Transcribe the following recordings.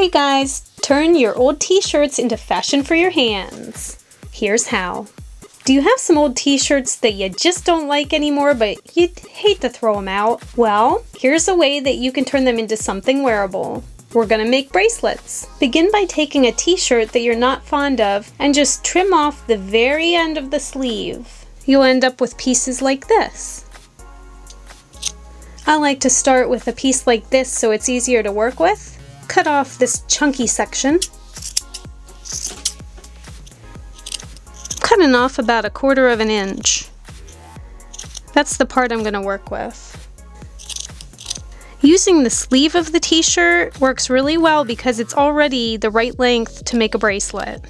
Hey guys, turn your old t-shirts into fashion for your hands. Here's how. Do you have some old t-shirts that you just don't like anymore but you'd hate to throw them out? Well, here's a way that you can turn them into something wearable. We're gonna make bracelets. Begin by taking a t-shirt that you're not fond of and just trim off the very end of the sleeve. You'll end up with pieces like this. I like to start with a piece like this so it's easier to work with cut off this chunky section. Cutting off about a quarter of an inch. That's the part I'm going to work with. Using the sleeve of the t-shirt works really well because it's already the right length to make a bracelet.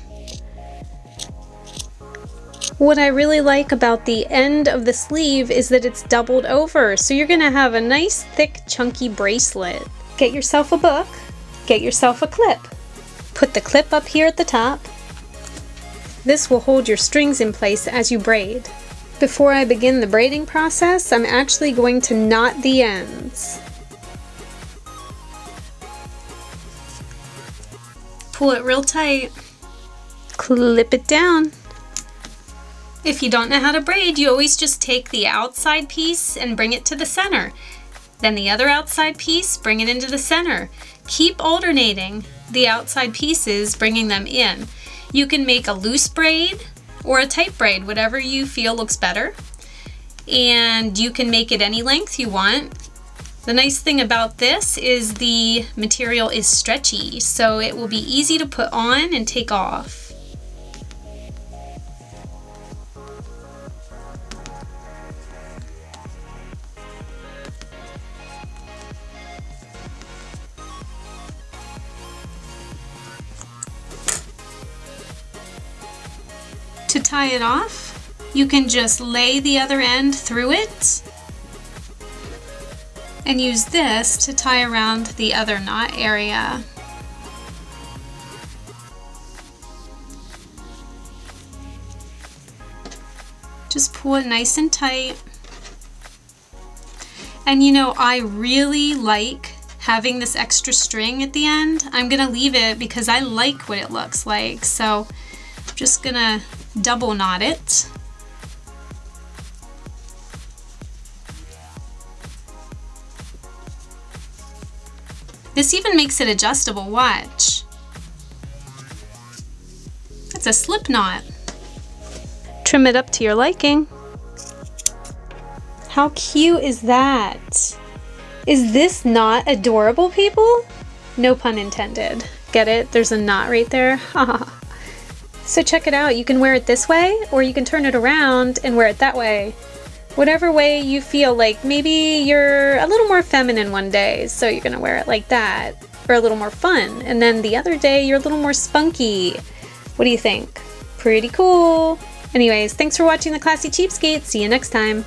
What I really like about the end of the sleeve is that it's doubled over, so you're going to have a nice thick chunky bracelet. Get yourself a book Get yourself a clip. Put the clip up here at the top. This will hold your strings in place as you braid. Before I begin the braiding process, I'm actually going to knot the ends. Pull it real tight. Clip it down. If you don't know how to braid, you always just take the outside piece and bring it to the center. Then the other outside piece, bring it into the center. Keep alternating the outside pieces, bringing them in. You can make a loose braid or a tight braid, whatever you feel looks better. And you can make it any length you want. The nice thing about this is the material is stretchy, so it will be easy to put on and take off. To tie it off, you can just lay the other end through it and use this to tie around the other knot area. Just pull it nice and tight. And you know, I really like having this extra string at the end. I'm gonna leave it because I like what it looks like. So I'm just gonna double knot it. This even makes it adjustable, watch. It's a slip knot. Trim it up to your liking. How cute is that? Is this not adorable, people? No pun intended. Get it? There's a knot right there. So check it out. You can wear it this way or you can turn it around and wear it that way. Whatever way you feel like maybe you're a little more feminine one day, so you're gonna wear it like that, or a little more fun. And then the other day you're a little more spunky. What do you think? Pretty cool. Anyways, thanks for watching the Classy Cheapskate. See you next time.